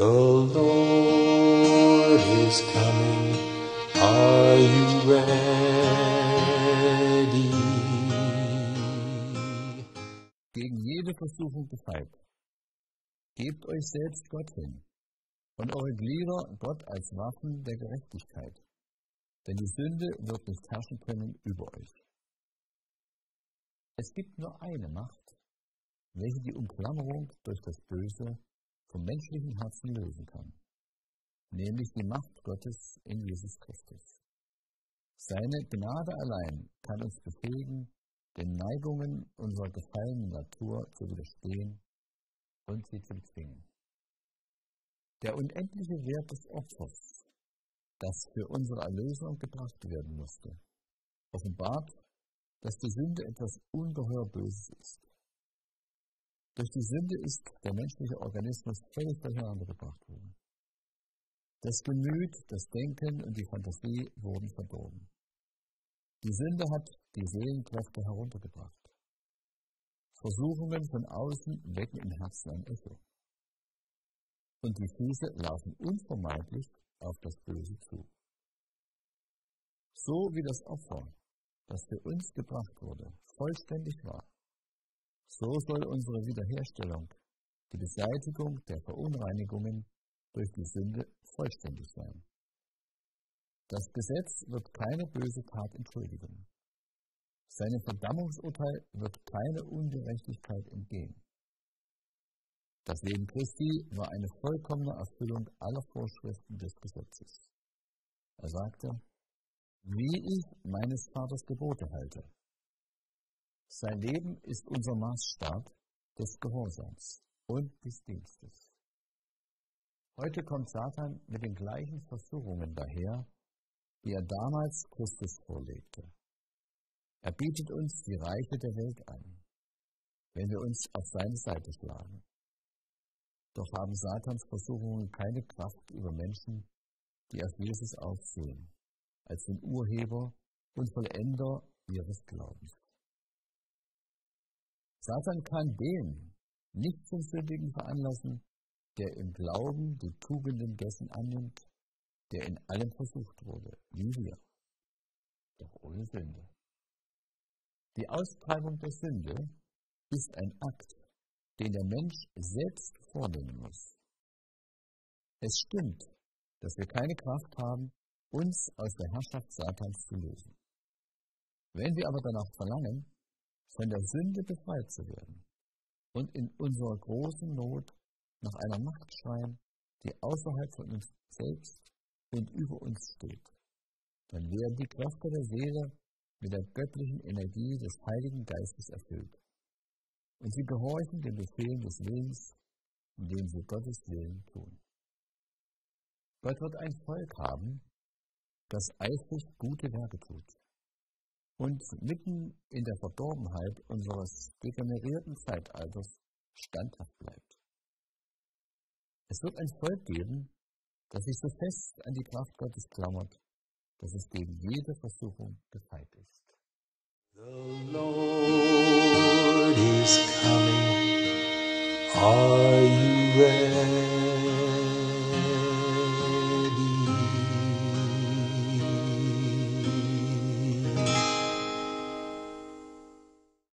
The Lord is coming. Are you ready? gegen jede Versuchung gefeit. Gebt euch selbst Gott hin und eure Glieder Gott als Waffen der Gerechtigkeit, denn die Sünde wird nicht herrschen können über euch. Es gibt nur eine Macht, welche die Umklammerung durch das Böse vom menschlichen Herzen lösen kann, nämlich die Macht Gottes in Jesus Christus. Seine Gnade allein kann uns befähigen, den Neigungen unserer gefallenen Natur zu widerstehen und sie zu bezwingen. Der unendliche Wert des Opfers, das für unsere Erlösung gebracht werden musste, offenbart, dass die Sünde etwas ungeheuer Böses ist. Durch die Sünde ist der menschliche Organismus völlig durcheinander gebracht worden. Das Gemüt, das Denken und die Fantasie wurden verdorben. Die Sünde hat die Seelenkräfte heruntergebracht. Versuchungen von außen wecken im Herzen ein Echo. Und die Füße laufen unvermeidlich auf das Böse zu. So wie das Opfer, das für uns gebracht wurde, vollständig war, so soll unsere Wiederherstellung, die Beseitigung der Verunreinigungen durch die Sünde vollständig sein. Das Gesetz wird keine böse Tat entschuldigen. Seinem Verdammungsurteil wird keine Ungerechtigkeit entgehen. Das Leben Christi war eine vollkommene Erfüllung aller Vorschriften des Gesetzes. Er sagte, wie ich meines Vaters Gebote halte. Sein Leben ist unser Maßstab des Gehorsams und des Dienstes. Heute kommt Satan mit den gleichen Versuchungen daher, die er damals Christus vorlegte. Er bietet uns die Reiche der Welt an, wenn wir uns auf seine Seite schlagen. Doch haben Satans Versuchungen keine Kraft über Menschen, die auf Jesus aufsehen, als den Urheber und Vollender ihres Glaubens. Satan kann den nicht zum Sündigen veranlassen, der im Glauben die Tugenden dessen annimmt, der in allem versucht wurde, wie wir, doch ohne Sünde. Die Austreibung der Sünde ist ein Akt, den der Mensch selbst vornehmen muss. Es stimmt, dass wir keine Kraft haben, uns aus der Herrschaft Satans zu lösen. Wenn wir aber danach verlangen, von der Sünde befreit zu werden und in unserer großen Not nach einer Macht schreien, die außerhalb von uns selbst und über uns steht, dann werden die Kräfte der Seele mit der göttlichen Energie des Heiligen Geistes erfüllt. Und sie gehorchen den Befehlen des Willens, indem sie Gottes Willen tun. Gott wird ein Volk haben, das eifrig gute Werke tut und mitten in der Verdorbenheit unseres degenerierten Zeitalters standhaft bleibt. Es wird ein Volk geben, das sich so fest an die Kraft Gottes klammert, dass es gegen jede Versuchung gefeit ist. The Lord is coming. Are you?